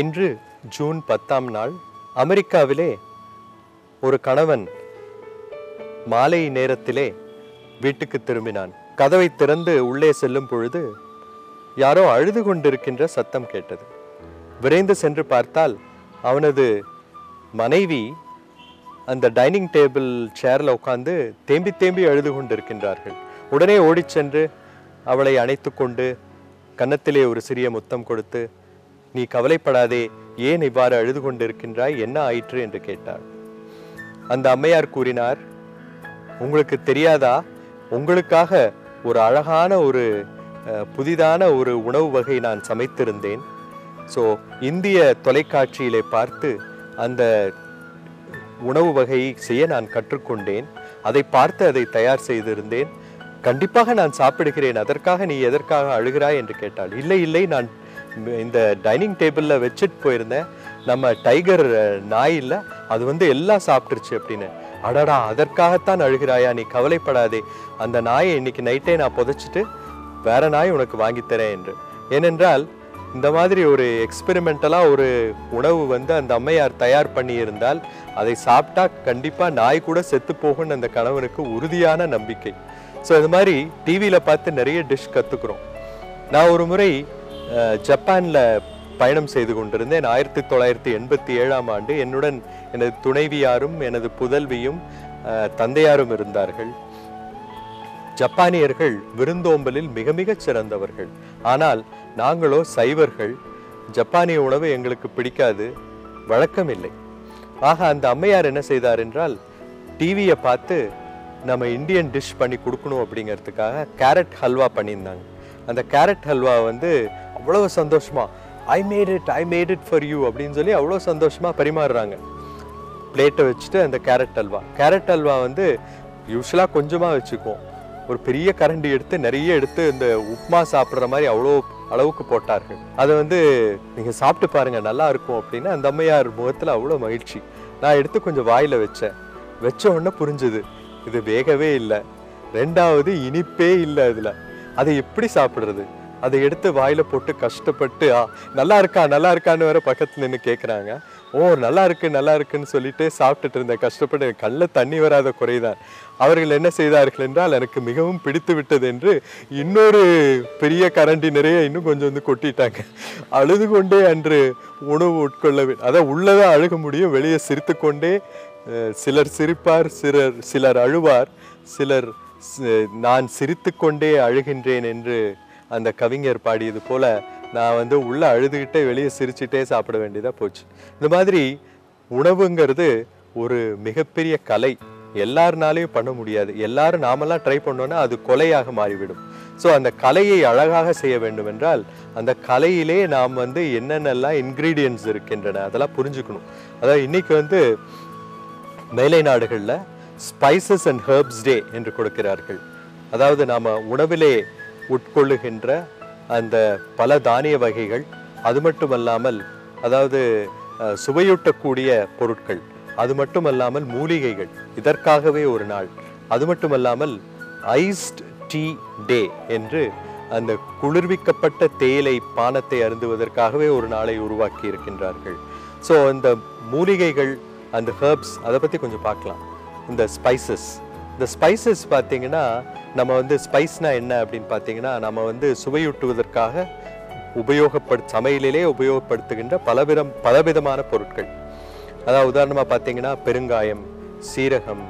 இன்று ஜூன் பத்தாம் நாள் அமெரிக்காவிலே ஒரு கணவன் மாலை நேரத்திலே வீட்டுக்கு திரும்பினான். கதவை திறந்து உள்ளே செல்லும் பொழுது யாரோ அழுது கொண்டிருக்கின்ற சத்தம் கேட்டது. விரைந்து சென்று பார்த்தால் அவனது மனைவி அந்த டைனிங் டேபிள் சேரில் உட்காந்து தேம்பி தேம்பி அழுது கொண்டிருக்கின்றார்கள். உடனே ஓடிச் சென்று அவளை அணைத்து கொண்டு கன்னத்திலே ஒரு சிறிய முத்தம் கொடுத்து நீ கவலைப்படாதே ஏன் இவ்வாறு அழுது கொண்டிருக்கின்றாய் என்ன ஆயிற்று என்று கேட்டாள். அந்த அம்மையார் கூறினார் உங்களுக்கு தெரியாதா? உங்களுக்காக ஒரு அழகான ஒரு புதிதான ஒரு உணவு வகை நான் சமைத்திருந்தேன். ஸோ இந்திய தொலைக்காட்சியிலே பார்த்து அந்த உணவு வகையை செய்ய நான் கற்றுக்கொண்டேன். அதை பார்த்து அதை தயார் செய்திருந்தேன். கண்டிப்பாக நான் சாப்பிடுகிறேன். அதற்காக நீ எதற்காக அழுகிறாய்? என்று கேட்டாள். இல்லை இல்லை நான் இந்த டைனிங் டேபிளில் வச்சுட்டு போயிருந்தேன். நம்ம டைகர் நாயில் நாய் அது வந்து எல்லாம் சாப்பிட்டுருச்சு அப்படின்னு. அடடா அதற்காகத்தான் அழுகிறாயா நீ கவலைப்படாதே. அந்த நாயை இன்னைக்கு நைட்டே நான் புதைச்சிட்டு வேற நாய் உனக்கு வாங்கித் தரேன் என்று. ஏனென்றால் இந்த மாதிரி ஒரு எக்ஸ்பெரிமெண்டலாக ஒரு உணவு வந்து அந்த அம்மையார் தயார் பண்ணியிருந்தால் அதை சாப்பிட்டா கண்டிப்பாக நாய் கூட செத்து போகும்னு அந்த கணவனுக்கு உறுதியான நம்பிக்கை. ஸோ இது மாதிரி டிவியில் பார்த்து நிறைய டிஷ் கற்றுக்குறோம் நான் ஒரு முறை ஜப்பானில் பயணம் செய்து கொண்டிருந்தேன். ஆயிரத்தி தொள்ளாயிரத்தி எண்பத்தி ஏழாம் ஆண்டு என்னுடன் எனது துணைவியாரும் எனது புதல்வியும் தந்தையாரும் இருந்தார்கள். ஜப்பானியர்கள் விருந்தோம்பலில் மிக மிகச் சிறந்தவர்கள். ஆனால் நாங்களோ சைவர்கள். ஜப்பானிய உணவு எங்களுக்கு பிடிக்காது வழக்கமில்லை. ஆக அந்த அம்மையார் என்ன செய்தார் என்றால் டிவியை பார்த்து நம்ம இந்தியன் டிஷ் பண்ணி கொடுக்கணும் அப்படிங்கிறதுக்காக கேரட் ஹல்வா பண்ணியிருந்தாங்க. அந்த கேரட் ஹல்வா வந்து அவ்வளவு சந்தோஷமா I made it I made it for you அப்படின்னு சொல்லி அவ்வளோ சந்தோஷமாக பரிமாறுறாங்க. பிளேட்டை வச்சுட்டு அந்த கேரட் அல்வா. கேரட் அல்வா வந்து யூஸ்வலாக கொஞ்சமாக வச்சுக்குவோம். ஒரு பெரிய கரண்டி எடுத்து நிறைய எடுத்து இந்த உப்மா சாப்பிட்ற மாதிரி அவ்வளோ அளவுக்கு போட்டார்கள். அதை வந்து நீங்கள் சாப்பிட்டு பாருங்கள் நல்லா இருக்கும் அப்படின்னு அந்த அம்மையார் முகத்தில் அவ்வளோ மகிழ்ச்சி. நான் எடுத்து கொஞ்சம் வாயில் வச்சேன். வச்ச உடனே புரிஞ்சுது இது வேகவே இல்லை. ரெண்டாவது இனிப்பே இல்லை அதில். அதை எப்படி சாப்பிட்றது? அதை எடுத்து வாயில் போட்டு கஷ்டப்பட்டு நல்லா இருக்கா நல்லா இருக்கான்னு வேற பக்கத்தில் நின்று கேட்குறாங்க ஓ நல்லா இருக்கு நல்லா இருக்குன்னு சொல்லிட்டு சாப்பிட்டுட்டு இருந்தேன். கஷ்டப்பட்டு எனக்கு கண்ணில் தண்ணி வராத குறைதான். அவர்கள் என்ன செய்தார்கள் என்றால் எனக்கு மிகவும் பிடித்து விட்டது என்று இன்னொரு பெரிய கரண்டி நிறைய இன்னும் கொஞ்சம் வந்து கொட்டிட்டாங்க. அழுது கொண்டே அன்று உணவு உட்கொள்ள வே- அதான் உள்ளதான் அழுக முடியும் வெளியே சிரித்து கொண்டே சிலர் சிரிப்பார் சிலர் சிலர் அழுவார் சிலர் நான் நான் சிரித்துக்கொண்டே அழுகின்றேன் என்று அந்த கவிஞர் பாடியது போல நான் வந்து உள்ள அழுதுகிட்டே வெளியே சிரிச்சுட்டே சாப்பிட வேண்டியதாக போச்சு. இந்த மாதிரி உணவுங்கிறது ஒரு மிகப்பெரிய கலை. எல்லாருனாலையும் பண்ண முடியாது. எல்லாரும் நாமெல்லாம் ட்ரை பண்ணோன்னா அது கொலையாக மாறிவிடும். ஸோ அந்த கலையை அழகாக செய்ய வேண்டும் என்றால் அந்த கலையிலே நாம் வந்து என்னென்னலாம் இன்க்ரீடியன்ட்ஸ் இருக்கின்றன அதெல்லாம் புரிஞ்சுக்கணும். அதாவது இன்னைக்கு வந்து மேலை நாடுகளில் ஸ்பைசஸ் அண்ட் ஹெர்ப்ஸ் டே என்று கொடுக்கிறார்கள். அதாவது நாம் உணவிலே உட்கொள்ளுகின்ற அந்த பல தானிய வகைகள் அது மட்டுமல்லாமல் அதாவது சுவையூட்டக்கூடிய பொருட்கள் அது மட்டுமல்லாமல் மூலிகைகள் இதற்காகவே ஒரு நாள். அது மட்டுமல்லாமல் ஐஸ்ட் டீ டே என்று அந்த குளிர்விக்கப்பட்ட தேயிலை பானத்தை அருந்துவதற்காகவே ஒரு நாளை உருவாக்கி இருக்கின்றார்கள். ஸோ இந்த மூலிகைகள் அந்த ஹெர்ப்ஸ் அதை பற்றி கொஞ்சம் பார்க்கலாம். இந்த ஸ்பைசஸ் இந்த ஸ்பைசஸ் பார்த்தீங்கன்னா நம்ம வந்து ஸ்பைஸ்னா என்ன அப்படின்னு பார்த்தீங்கன்னா நம்ம வந்து சுவையூட்டுவதற்காக உபயோகப்படு சமையலிலே உபயோகப்படுத்துகின்ற பலவிதம் பலவிதமான பொருட்கள். அதாவது உதாரணமாக பார்த்தீங்கன்னா பெருங்காயம் சீரகம்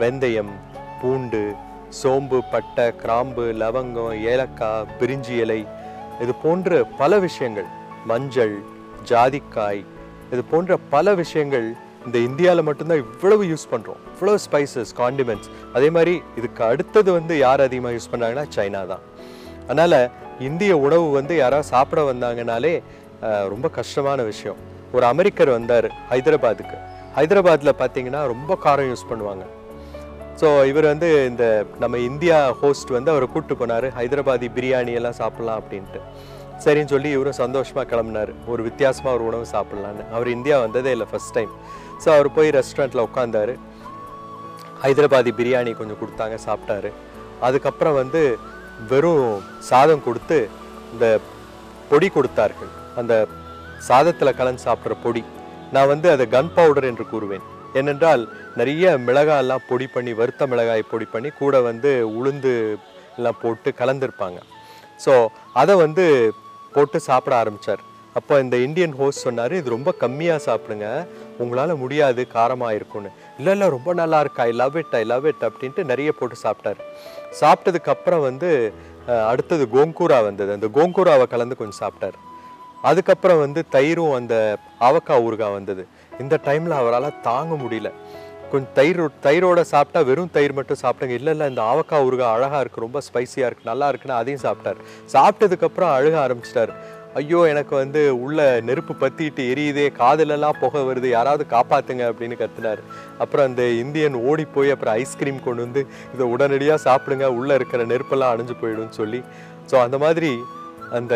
வெந்தயம் பூண்டு சோம்பு பட்டை கிராம்பு லவங்கம் ஏலக்காய் பிரிஞ்சி இலை இது போன்ற பல விஷயங்கள் மஞ்சள் ஜாதிக்காய் இது போன்ற பல விஷயங்கள் இந்த இந்தியாவில் மட்டும்தான் இவ்வளவு யூஸ் பண்ணுறோம் இவ்வளோ ஸ்பைசஸ் காண்டிமெண்ட்ஸ் அதே மாதிரி இதுக்கு அடுத்தது வந்து யார் அதிகமாக யூஸ் பண்ணாங்கன்னா சைனா தான். அதனால் இந்திய உணவு வந்து யாராவது சாப்பிட வந்தாங்கனாலே ரொம்ப கஷ்டமான விஷயம். ஒரு அமெரிக்கர் வந்தார் ஹைதராபாத்துக்கு. ஹைதராபாத்தில் பார்த்தீங்கன்னா ரொம்ப காரம் யூஸ் பண்ணுவாங்க. ஸோ இவர் வந்து இந்த நம்ம இந்தியா ஹோஸ்ட் வந்து அவரை கூப்பிட்டு போனார் ஹைதராபாதி பிரியாணி எல்லாம் சாப்பிட்லாம் அப்படின்ட்டு. சரின்னு சொல்லி இவரும் சந்தோஷமாக கிளம்புனார். ஒரு வித்தியாசமாக ஒரு உணவு சாப்பிட்லான்னு. அவர் இந்தியா வந்ததே இல்லை ஃபர்ஸ்ட் டைம் ஸோ அவர் போய் ரெஸ்டாரண்ட்டில் உட்காந்தார் ஹைதராபாதி பிரியாணி கொஞ்சம் கொடுத்தாங்க சாப்பிட்டாரு. அதுக்கப்புறம் வந்து வெறும் சாதம் கொடுத்து இந்த பொடி கொடுத்தார்கள். அந்த சாதத்தில் கலந்து சாப்பிட்ற பொடி. நான் வந்து அதை கன் பவுடர் என்று கூறுவேன். ஏனென்றால் நிறைய மிளகாயெல்லாம் பொடி பண்ணி வறுத்த மிளகாய் பொடி பண்ணி கூட வந்து உளுந்து எல்லாம் போட்டு கலந்துருப்பாங்க. ஸோ அதை வந்து போட்டு சாப்பிட ஆரம்பித்தார் அப்போ இந்த இந்தியன் ஹோஸ்ட் சொன்னார் இது ரொம்ப கம்மியாக சாப்பிடுங்க. உங்களால் முடியாது காரமாக இருக்கும்னு. இல்லை இல்லை ரொம்ப நல்லா இருக்கா. I love it I love it அப்படின்ட்டு நிறைய போட்டு சாப்பிட்டாரு. சாப்பிட்டதுக்கப்புறம் வந்து அடுத்தது கோங்கூரா வந்தது. அந்த கோங்கூராவை கலந்து கொஞ்சம் சாப்பிட்டாரு. அதுக்கப்புறம் வந்து தயிரும் அந்த ஆவக்காய் ஊறுகாய் வந்தது. இந்த டைமில் அவரால் தாங்க முடியல. கொஞ்சம் தயிர் தயிரோட சாப்பிட்டா வெறும் தயிர் மட்டும் சாப்பிட்டாங்க இல்லை இல்லை இந்த ஆவக்காய் ஊறுகாய் அழகாக இருக்குது ரொம்ப ஸ்பைசியாக இருக்குது நல்லா இருக்குன்னு அதையும் சாப்பிட்டார். சாப்பிட்டதுக்கப்புறம் அழுக ஆரம்பிச்சிட்டார். ஐயோ எனக்கு வந்து உள்ள நெருப்பு பத்திட்டு எரியுதே காதலெல்லாம் புகை வருது யாராவது காப்பாத்துங்க அப்படின்னு கத்துனார். அப்புறம் அந்த இந்தியன் ஓடி போய் அப்புறம் ஐஸ்கிரீம் கொண்டு வந்து இதை உடனடியாக சாப்பிடுங்க உள்ளே இருக்கிற நெருப்பெல்லாம் அணிஞ்சு போயிடும்னு சொல்லி. ஸோ அந்த மாதிரி அந்த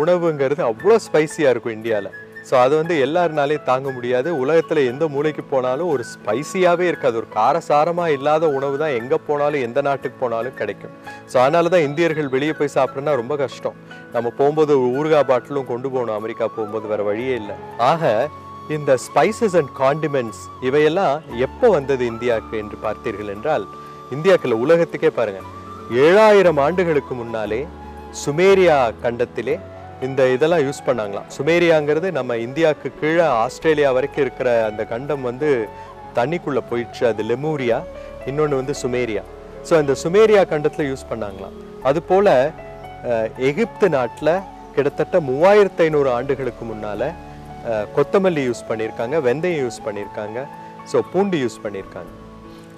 உணவுங்கிறது அவ்வளோ ஸ்பைசியாக இருக்கும் இந்தியாவில் ஸோ அது வந்து எல்லாருனாலே தாங்க முடியாது. உலகத்தில் எந்த மூலைக்கு போனாலும் ஒரு ஸ்பைசியாகவே இருக்காது. ஒரு காரசாரமாக இல்லாத உணவு தான் எங்கே போனாலும் எந்த நாட்டுக்கு போனாலும் கிடைக்கும். ஸோ அதனால தான் இந்தியர்கள் வெளியே போய் சாப்பிட்றதுனா ரொம்ப கஷ்டம். நம்ம போகும்போது ஒரு ஊறுகாய் பாட்டிலும் கொண்டு போகணும். அமெரிக்கா போகும்போது வேறு வழியே இல்லை. ஆக இந்த ஸ்பைசஸ் அண்ட் காண்டிமெண்ட்ஸ் இவையெல்லாம் எப்போ வந்தது இந்தியாவுக்கு என்று பார்த்தீர்கள் என்றால் இந்தியாக்கில் உலகத்துக்கே பாருங்கள் ஏழாயிரம் ஆண்டுகளுக்கு முன்னாலே சுமேரியா கண்டத்திலே இந்த இதெல்லாம் யூஸ் பண்ணாங்களாம். சுமேரியாங்கிறது நம்ம இந்தியாவுக்கு கீழே ஆஸ்திரேலியா வரைக்கும் இருக்கிற அந்த கண்டம் வந்து தண்ணிக்குள்ளே போயிடுச்சு. அது லெமூரியா இன்னொன்று வந்து சுமேரியா. ஸோ இந்த சுமேரியா கண்டத்தில் யூஸ் பண்ணாங்களாம். அதுபோல் எகிப்து நாட்டில் கிட்டத்தட்ட மூவாயிரத்து ஐநூறு ஆண்டுகளுக்கு முன்னால் கொத்தமல்லி யூஸ் பண்ணியிருக்காங்க வெந்தயம் யூஸ் பண்ணியிருக்காங்க. ஸோ பூண்டு யூஸ் பண்ணியிருக்காங்க.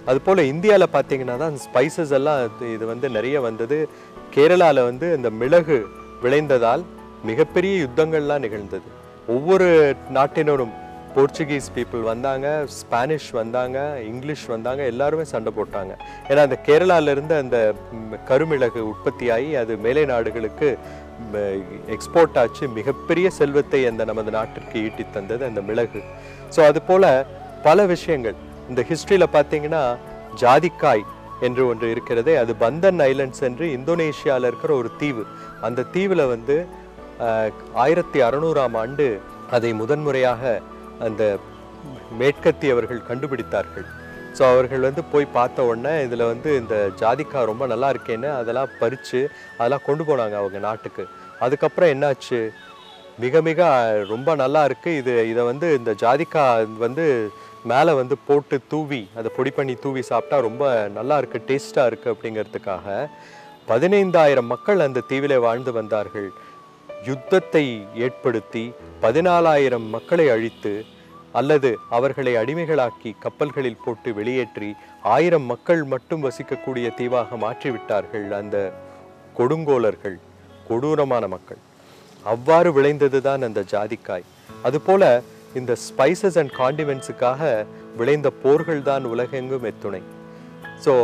அதுபோல் இந்தியாவில் பார்த்தீங்கன்னா தான் ஸ்பைசஸ் எல்லாம் இது- இது வந்து நிறைய வந்தது. கேரளாவில் வந்து இந்த மிளகு விளைந்ததால் மிகப்பெரிய யுத்தங்கள்லாம் நிகழ்ந்தது. ஒவ்வொரு நாட்டினரும் போர்ச்சுகீஸ் பீப்புள் வந்தாங்க ஸ்பானிஷ் வந்தாங்க இங்கிலீஷ் வந்தாங்க எல்லாருமே சண்டை போட்டாங்க. ஏன்னா அந்த கேரளாவிலிருந்து அந்த கருமிளகு உற்பத்தியாகி அது மேலை நாடுகளுக்கு எக்ஸ்போர்ட் ஆச்சு. மிகப்பெரிய செல்வத்தை அந்த நமது நாட்டிற்கு ஈட்டி தந்தது அந்த மிளகு. ஸோ அது போல் பல விஷயங்கள். இந்த ஹிஸ்ட்ரியில் பார்த்தீங்கன்னா ஜாதிக்காய் என்று ஒன்று இருக்கிறது அது பந்தன் ஐலண்ட்ஸ் என்று இந்தோனேஷியாவில் இருக்கிற ஒரு தீவு. அந்த தீவில் வந்து ஆயிரத்தி அறநூறாம் ஆண்டு அதை முதன்முறையாக அந்த மேற்கத்தியவர்கள் கண்டுபிடித்தார்கள். ஸோ அவர்கள் வந்து போய் பார்த்த உடனே இதில் வந்து இந்த ஜாதிக்காய் ரொம்ப நல்லா இருக்கேன்னு அதெல்லாம் பறித்து அதெல்லாம் கொண்டு போனாங்க அவங்க நாட்டுக்கு. அதுக்கப்புறம் என்னாச்சு? மிக மிக ரொம்ப நல்லா இருக்குது இது இதை வந்து இந்த ஜாதிக்காய் வந்து மேலே வந்து போட்டு தூவி அதை பொடி பண்ணி தூவி சாப்பிட்டா ரொம்ப நல்லா இருக்குது டேஸ்ட்டாக இருக்குது அப்படிங்கிறதுக்காக பதினைந்தாயிரம் மக்கள் அந்த தீவிலே வாழ்ந்து வந்தார்கள். யுத்தத்தை ஏற்படுத்தி பதினாலாயிரம் மக்களை அழித்து அல்லது அவர்களை அடிமைகளாக்கி கப்பல்களில் போட்டு வெளியேற்றி ஆயிரம் மக்கள் மட்டும் வசிக்கக்கூடிய தீவாக மாற்றிவிட்டார்கள் அந்த கொடுங்கோலர்கள் கொடூரமான மக்கள். அவ்வாறு விளைந்தது தான் அந்த ஜாதிக்காய். அதுபோல இந்த ஸ்பைசஸ் அண்ட் காண்டிமெண்ட்ஸுக்காக விளைந்த போர்கள் தான் உலகெங்கும் எத்துணை. ஸோ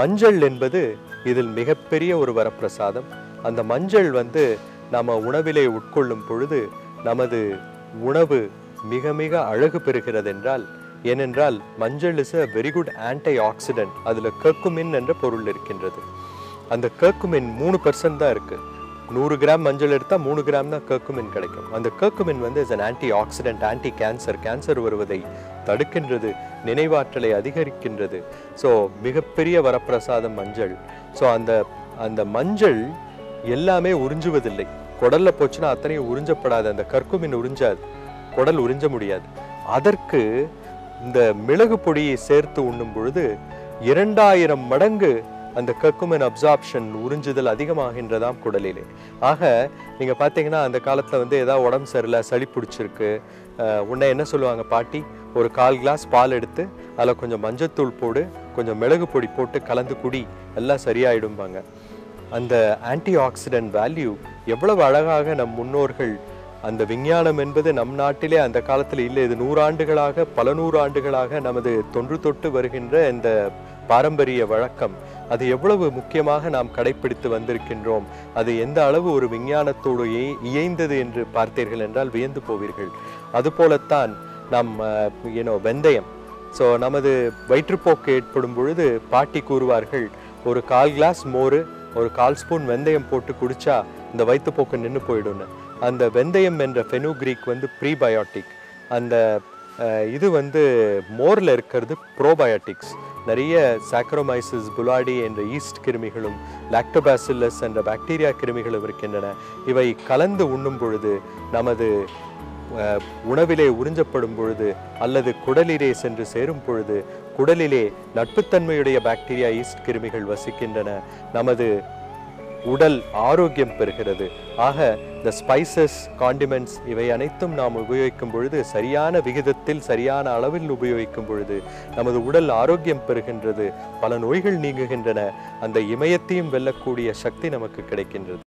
மஞ்சள் என்பது இதில் மிகப்பெரிய ஒரு வரப்பிரசாதம். அந்த மஞ்சள் வந்து நாம் உணவிலே உட்கொள்ளும் பொழுது நமது உணவு மிக மிக அழகு பெறுகிறது என்றால் ஏனென்றால் மஞ்சள் is a very good antioxidant அதில் கர்க்குமின் என்ற பொருள் இருக்கின்றது. அந்த கர்க்குமின் மூணு தான் இருக்குது நூறு கிராம் மஞ்சள் எடுத்தால் மூணு கிராம் தான் கர்க்குமின் கிடைக்கும். அந்த கர்க்குமின் வந்து is an antioxidant anti cancer cancer வருவதை தடுக்கின்றது நினைவாற்றலை அதிகரிக்கின்றது. ஸோ மிகப்பெரிய வரப்பிரசாதம் மஞ்சள். ஸோ அந்த அந்த மஞ்சள் எல்லாமே உறிஞ்சுவதில்லை. குடல்ல போச்சுன்னா அத்தனையும் உறிஞ்சப்படாது. அந்த கற்குமின் உறிஞ்சாது. குடல் உறிஞ்ச முடியாது. அதற்கு இந்த மிளகு பொடியை சேர்த்து உண்ணும் பொழுது இரண்டாயிரம் மடங்கு அந்த கக்குமின் அப்சார்ப்ஷன் உறிஞ்சுதல் அதிகமாகின்றதாம் குடலிலே. ஆக நீங்கள் பார்த்தீங்கன்னா அந்த காலத்தில் வந்து ஏதாவது உடம்பு சரியில்லை சளி பிடிச்சிருக்கு. உன்னை என்ன சொல்லுவாங்க பாட்டி? ஒரு கால் கிளாஸ் பால் எடுத்து அதில் கொஞ்சம் மஞ்சத்தூள் போடு கொஞ்சம் மிளகு பொடி போட்டு கலந்து குடி எல்லாம் சரியாயிடும்பாங்க. அந்த ஆன்டி ஆக்சிடென்ட் வேல்யூ எவ்வளவு அழகாக நம் முன்னோர்கள் அந்த விஞ்ஞானம் என்பது நம் நாட்டிலே அந்த காலத்தில் இல்லை இது நூறாண்டுகளாக பல நூறு ஆண்டுகளாக நமது தொன்று தொட்டு வருகின்ற இந்த பாரம்பரிய வழக்கம். அது எவ்வளவு முக்கியமாக நாம் கடைப்பிடித்து வந்திருக்கின்றோம். அது எந்த அளவு ஒரு விஞ்ஞானத்தோடு இயைந்தது என்று பார்த்தீர்கள் என்றால் வியந்து போவீர்கள். அதுபோலத்தான் நம் ஏனோ வெந்தயம். ஸோ நமது வயிற்றுப்போக்கு ஏற்படும் பொழுது பாட்டி கூறுவார்கள் ஒரு கால் கிளாஸ் மோர் ஒரு கால் ஸ்பூன் வெந்தயம் போட்டு குடித்தா இந்த வயிற்றுப்போக்கு நின்று போயிடும்னு. அந்த வெந்தயம் என்ற ஃபெனுக்ரீக் வந்து ப்ரீபயோட்டிக் அந்த இது வந்து மோரில் இருக்கிறது ப்ரோபயோட்டிக்ஸ் நிறைய சாக்ரோமைசிஸ் புலாடி என்ற ஈஸ்ட் கிருமிகளும் லாக்டோபாசில்லஸ் என்ற பாக்டீரியா கிருமிகளும் இருக்கின்றன. இவை கலந்து உண்ணும் பொழுது நமது உணவிலே உறிஞ்சப்படும் பொழுது அல்லது குடலிலே சென்று சேரும் பொழுது குடலிலே நட்புத்தன்மையுடைய பாக்டீரியா ஈஸ்ட் கிருமிகள் வசிக்கின்றன. நமது உடல் ஆரோக்கியம் பெறுகிறது. ஆக இந்த ஸ்பைசஸ் காண்டிமெண்ட்ஸ் இவை அனைத்தும் நாம் உபயோகிக்கும் பொழுது சரியான விகிதத்தில் சரியான அளவில் உபயோகிக்கும் பொழுது நமது உடல் ஆரோக்கியம் பெறுகின்றது. பல நோய்கள் நீங்குகின்றன. அந்த இமயத்தையும் வெல்லக்கூடிய சக்தி நமக்கு கிடைக்கின்றது.